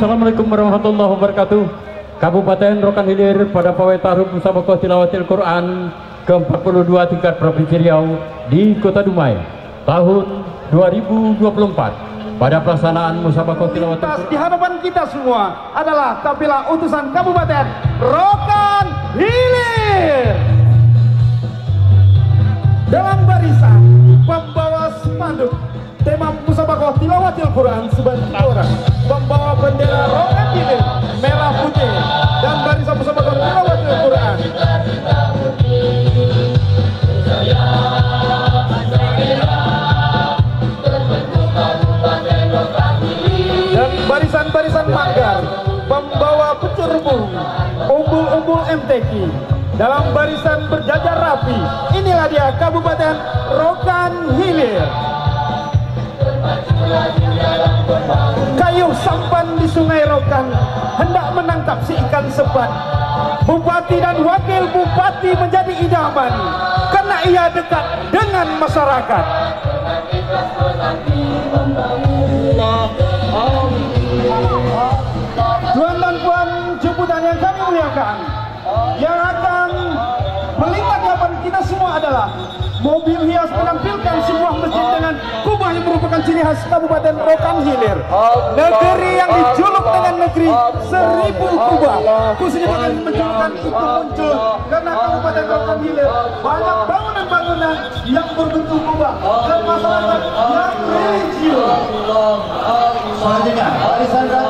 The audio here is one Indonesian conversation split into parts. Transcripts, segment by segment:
Assalamualaikum warahmatullahi wabarakatuh. Kabupaten Rokan Hilir pada pawai taruh Musabakoh Tilawatil Quran ke-42 tingkat Provinsi Riau di Kota Dumai tahun 2024 pada pelaksanaan Musabakoh Tilawatil Quran di hadapan kita semua adalah kafilah utusan Kabupaten Rokan Hilir. Dalam barisan pembawa spanduk tema Musabakoh Tilawatil Quran sebanyak orang. Membawa bendera Rokan Hilir merah putih dan barisan Musabakoh Tilawatil Quran. Dan barisan-barisan manggar membawa pencerbung umbul-umbul MTQ dalam barisan berjajar rapi inilah dia Kabupaten Rokan Hilir kayu sampan di sungai Rokan hendak menangkap si ikan sepat Bupati dan wakil bupati menjadi idaman karena ia dekat dengan masyarakat. Tuan dan puan jemputan yang kami muliakan Yang akan melintas di hadapan kita semua adalah Mobil hias menampilkan merupakan ciri khas Kabupaten Rokan Hilir. Negeri yang dijuluk dengan negeri seribu kubah. Khususnya dengan menjulukan itu muncul Karena Kabupaten Rokan Hilir. Banyak bangunan-bangunan yang berbentuk kubah. Dan masyarakat yang religius. Selanjutnya, ranting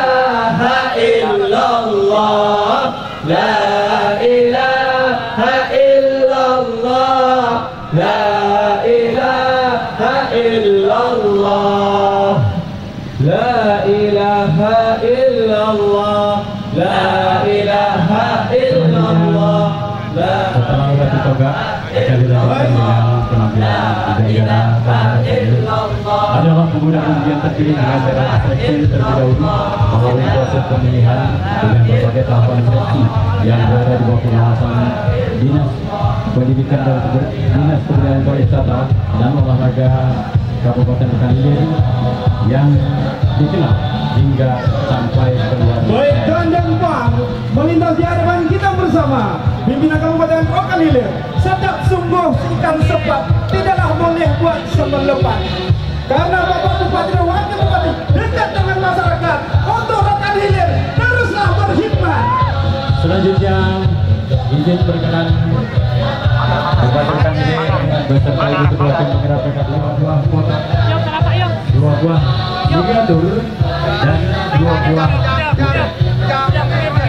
dilanjutkan dengan penampilan daerah adalah pemuda ujian terpilih dengan daerah seleksi terlebih dahulu. melalui proses pemilihan dengan berbagai tahapan seleksi yang berada di bawah pengawasan Dinas Pendidikan dan Dinas Kebudayaan Pariwisata dan Olahraga Kabupaten Hilir yang dikenal hingga sampai keluar Baik tuan dan puan, melintas di hadapan kita bersama pimpinan Kabupaten Rokan Hilir. Sedap sungguh ikan sepat, tidaklah boleh buat semelepat. Karena Bapak Bupati dan Wakil Bupati dekat dengan masyarakat untuk Rokan Hilir teruslah berkhidmat. Selanjutnya izin berkenan Bupati Pekan Hilir beserta Ibu Ketua Tim miniatur dan dua buah.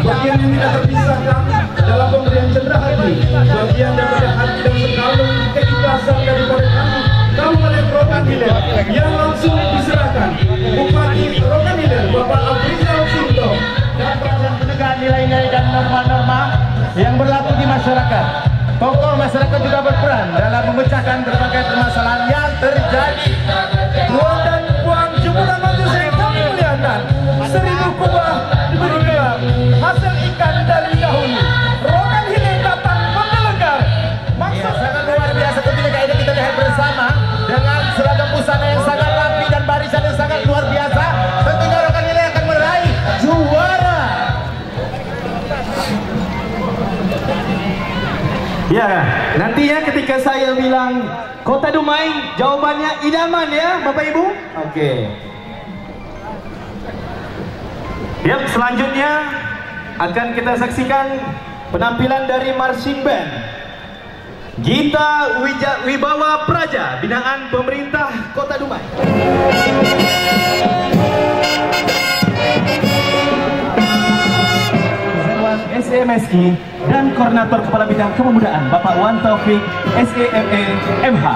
Bagian yang tidak terpisahkan dalam pemberian cendera hati, bagian daripada hati dan sekalung keikhlasan daripada kami Kabupaten Rokan Hilir yang langsung diserahkan Bupati Rokan Hilir Bapak Afrizal Sinto dan dan penegakan nilai-nilai dan norma-norma yang berlaku di masyarakat. Tokoh masyarakat juga berperan dalam Ya, nantinya ketika saya bilang Kota Dumai, jawabannya idaman ya, Bapak Ibu. Oke. Yap, selanjutnya akan kita saksikan penampilan dari marching band Gita Wibawa Praja, binaan pemerintah Kota Dumai. Zerwan SMSI dan Koordinator Kepala Bidang Kepemudaan Bapak Wan Taufik SEME MH.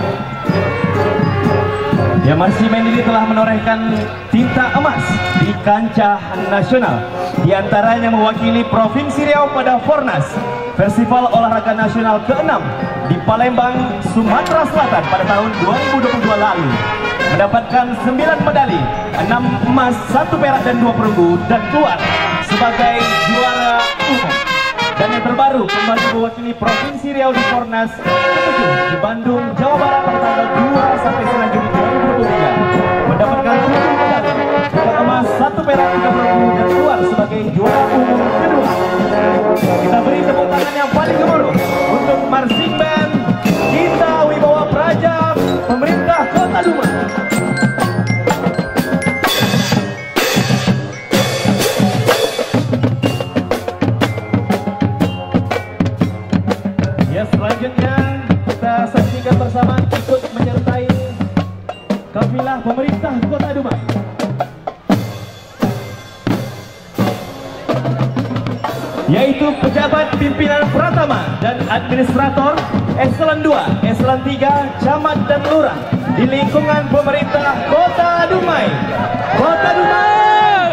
Ya masih main telah menorehkan tinta emas di kancah nasional. Di antaranya mewakili Provinsi Riau pada Fornas, Festival Olahraga Nasional ke-6 di Palembang, Sumatera Selatan pada tahun 2022 lalu. Mendapatkan 9 medali, 6 emas, 1 perak dan 2 perunggu dan keluar sebagai. Dan yang terbaru kembali mewakili Provinsi Riau di Fornas ke-7 di Bandung, Jawa Barat pada tanggal bersama ikut menyertai kafilah pemerintah Kota Dumai. Yaitu pejabat pimpinan Pratama dan administrator Eselon 2, Eselon 3, Camat dan Lurah di lingkungan pemerintah Kota Dumai. Kota Dumai.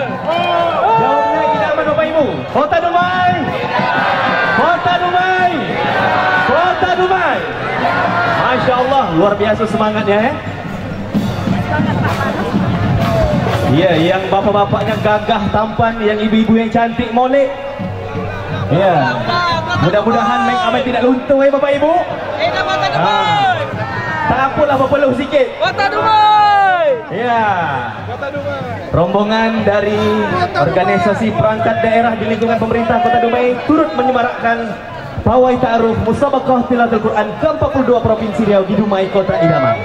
Jawabnya idaman Bapak Ibu. Kota Dumai. Kota Dumai. Kota Dumai. Masya Allah, luar biasa semangatnya ya. Iya, yang bapak-bapaknya gagah tampan, yang ibu-ibu yang cantik molek. Iya. Mudah-mudahan make up tidak luntur ya Bapak Ibu. Eh, Ah. Tak apalah berpeluh sikit. Kota Dumai. Ya. Kota Dumai. Rombongan dari organisasi perangkat daerah di lingkungan pemerintah Kota Dumai turut menyemarakkan pawai ta'aruf musabaqah tilawatul Quran ke-42 Provinsi Riau di Dumai Kota Idaman.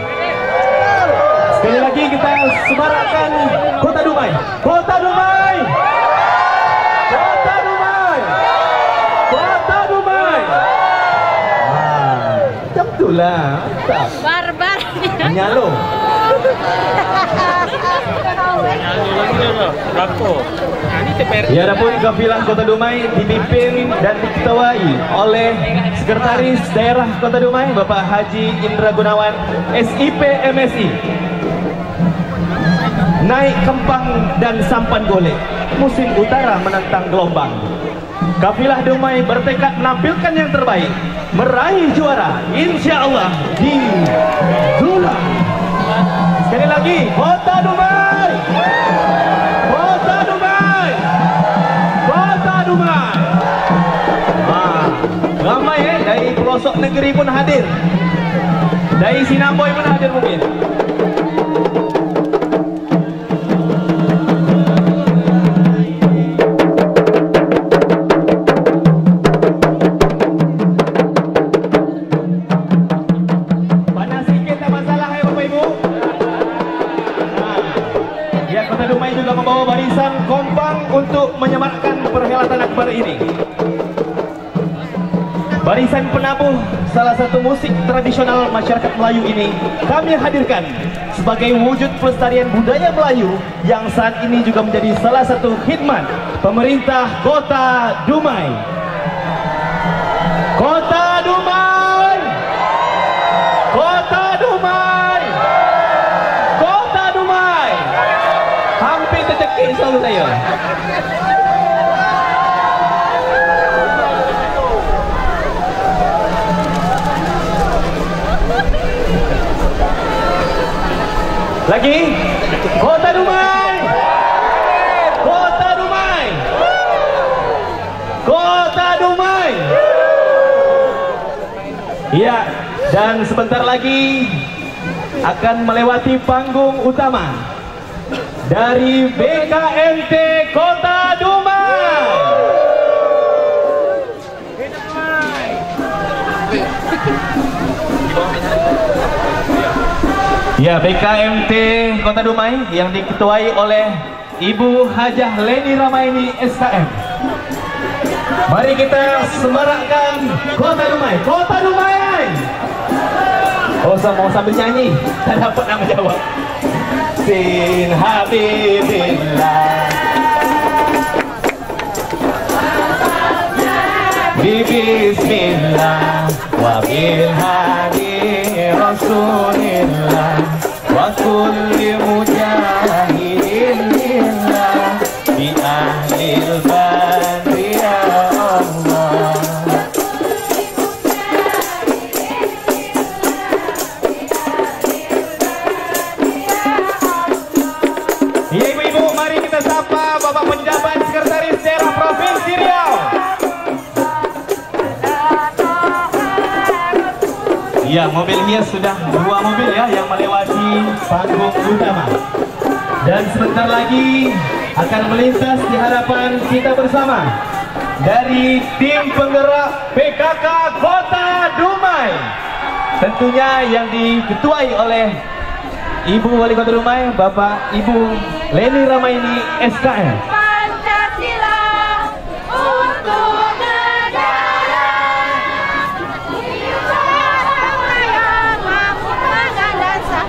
Sekali lagi kita semarakkan Kota Dumai. Kota Dumai. Kota Dumai. Kota Dumai. Ah, macam itulah. Mantap. barbar Menyalo. Ya adapun kafilah Kota Dumai dipimpin dan diketuai oleh Sekretaris Daerah Kota Dumai Bapak Haji Indra Gunawan SIP MSI. Naik Kempang dan Sampan Golek. Musim utara menentang gelombang. Kafilah Dumai bertekad menampilkan yang terbaik, meraih juara insya Allah di Zula. Sekali lagi, Kota Dumai. Negeri pun hadir. Dari Sinamboy pun hadir mungkin. Ya Ya Kota Dumai juga membawa barisan kompang untuk menyematkan perhelatan akbar ini. Barisan penabuh salah satu musik tradisional masyarakat Melayu ini kami hadirkan sebagai wujud pelestarian budaya Melayu yang saat ini juga menjadi salah satu khidmat pemerintah Kota Dumai. Kota Dumai! Kota Dumai! Kota Dumai! Hampir tercekik suara saya. Lagi? Kota Dumai! Kota Dumai! Kota Dumai! Iya, dan sebentar lagi akan melewati panggung utama dari BKMT Kota Dumai. Ya, BKMT Kota Dumai yang diketuai oleh Ibu Hajah Leni Ramaini SKM. Mari kita semarakkan Kota Dumai. Kota Dumai. Oh, saya mau sambil nyanyi. Tak dapat nak menjawab. Sin Habibillah. Bismillah wa bil hadi Rasulillah Ya, mobil hias sudah dua mobil ya yang melewati panggung utama. Dan sebentar lagi akan melintas di hadapan kita bersama dari tim penggerak PKK Kota Dumai. Tentunya yang diketuai oleh Ibu Wali Kota Dumai, Bapak Ibu Leni Ramaini SKM.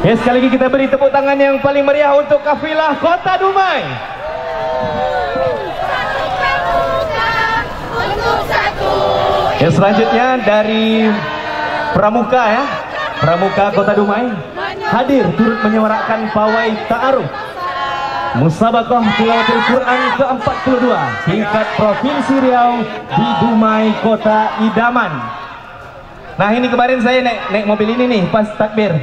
Ya sekali lagi kita beri tepuk tangan yang paling meriah untuk kafilah Kota Dumai. Ya selanjutnya dari Pramuka ya, Pramuka Kota Dumai hadir turut menyemarakkan pawai ta'aruf Musabaqah Tilawatul Quran ke-42 tingkat Provinsi Riau di Dumai Kota Idaman. Nah ini kemarin saya naik, naik mobil ini nih pas takbir.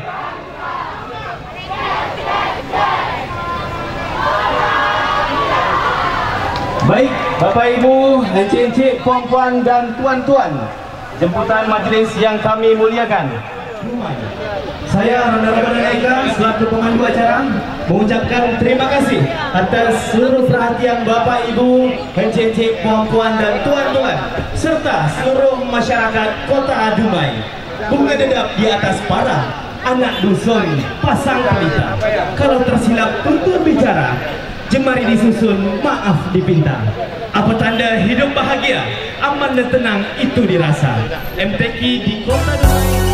Baik, Bapak Ibu, encik-encik, puan-puan dan tuan-tuan, jemputan majlis yang kami muliakan. Saya Rana Eka selaku pemandu acara mengucapkan terima kasih atas seluruh perhatian Bapak Ibu, encik-encik, puan-puan dan tuan-tuan serta seluruh masyarakat Kota Dumai. Bunga dedap di atas para anak dusun pasang pelita. Kalau tersilap tutur bicara, jemari disusun, maaf dipinta. Apa tanda hidup bahagia, aman dan tenang itu dirasa. MTQ di Kota Dumai.